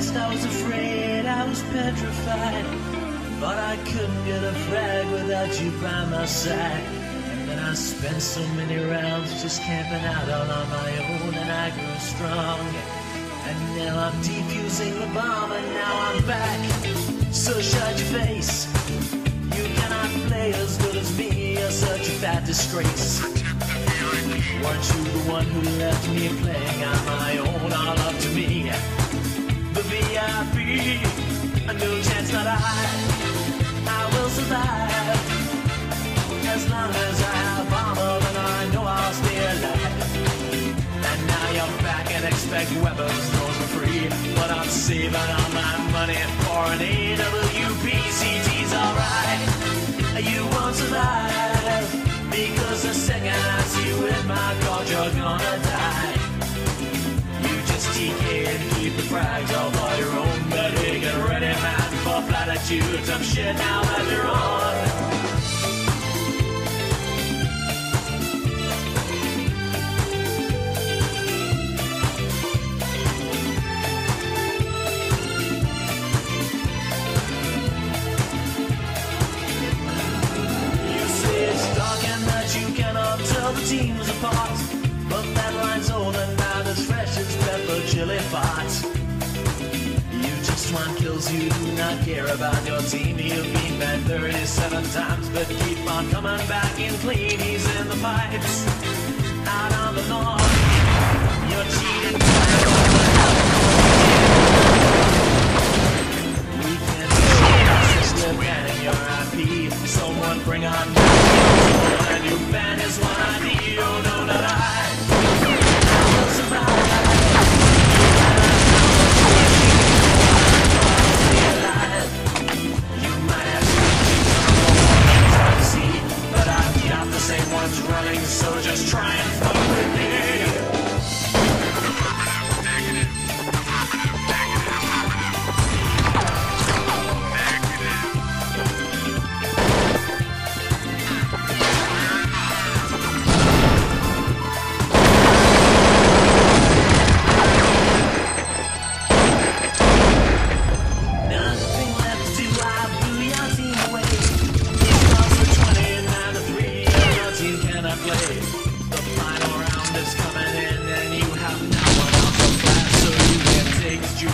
I was afraid, I was petrified. But I couldn't get a frag without you by my side. And then I spent so many rounds just camping out all on my own, and I grew strong. And now I'm defusing the bomb, and now I'm back. So shut your face. You cannot play as good as me, you're such a fat disgrace. Weren't you the one who left me playing on my own, all up to me? A new chance that I, I will survive. As long as I have armor, then I know I'll stay alive. And now you're back and expect weapons, those are free. But I'm saving all my money for an AWP. CT's alright. You won't survive. Because the second I see you in my car, you're gonna platitudes of shit now that you're on. You say it's dark and that you cannot tell the teams apart. But that line's old and not as fresh as pepper chili fart. You just want kills, you do not care about your team. You've been banned 37 times, but keep on coming back in clean. He's in the pipes, out on the north. You're cheating. Ones running, so just try and fuck with me.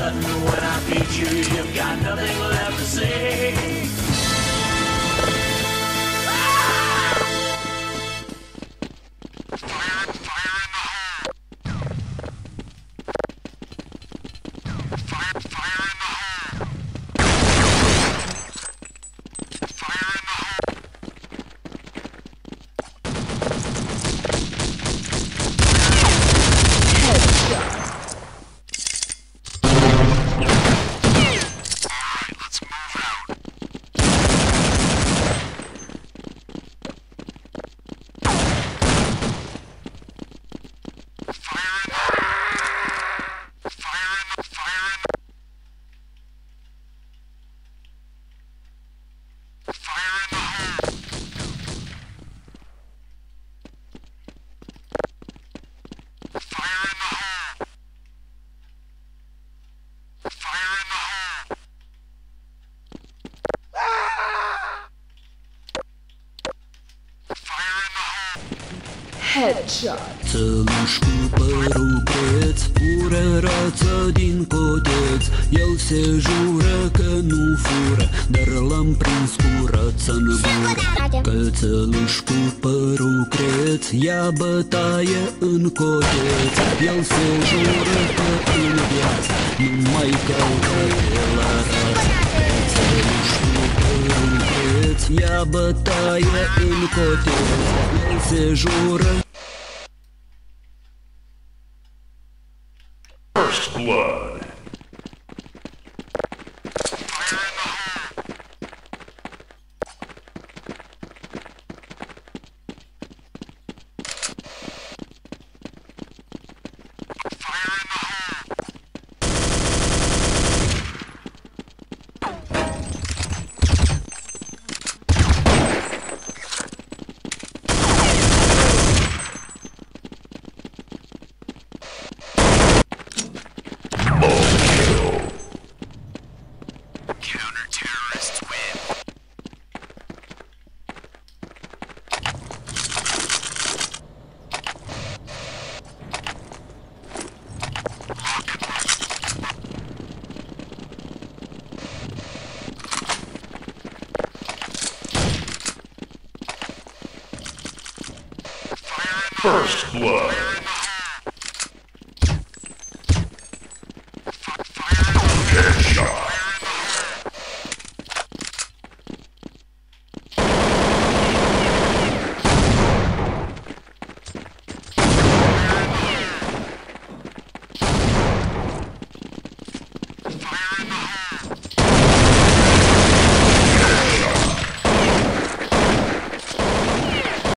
sudden when I beat you, you've got nothing left to say. Headshot. Țăluș cu părul preț Fură rață din coteț El se jură că nu fură Dar l-am prins cu rață în gură. Cățăluș cu părul creț Ia bătaie în coteț El se jură că în viață Nu mai caută de la rață. Cățăluș cu părul preț Ia bătaie în coteț El se jură blood. First blood.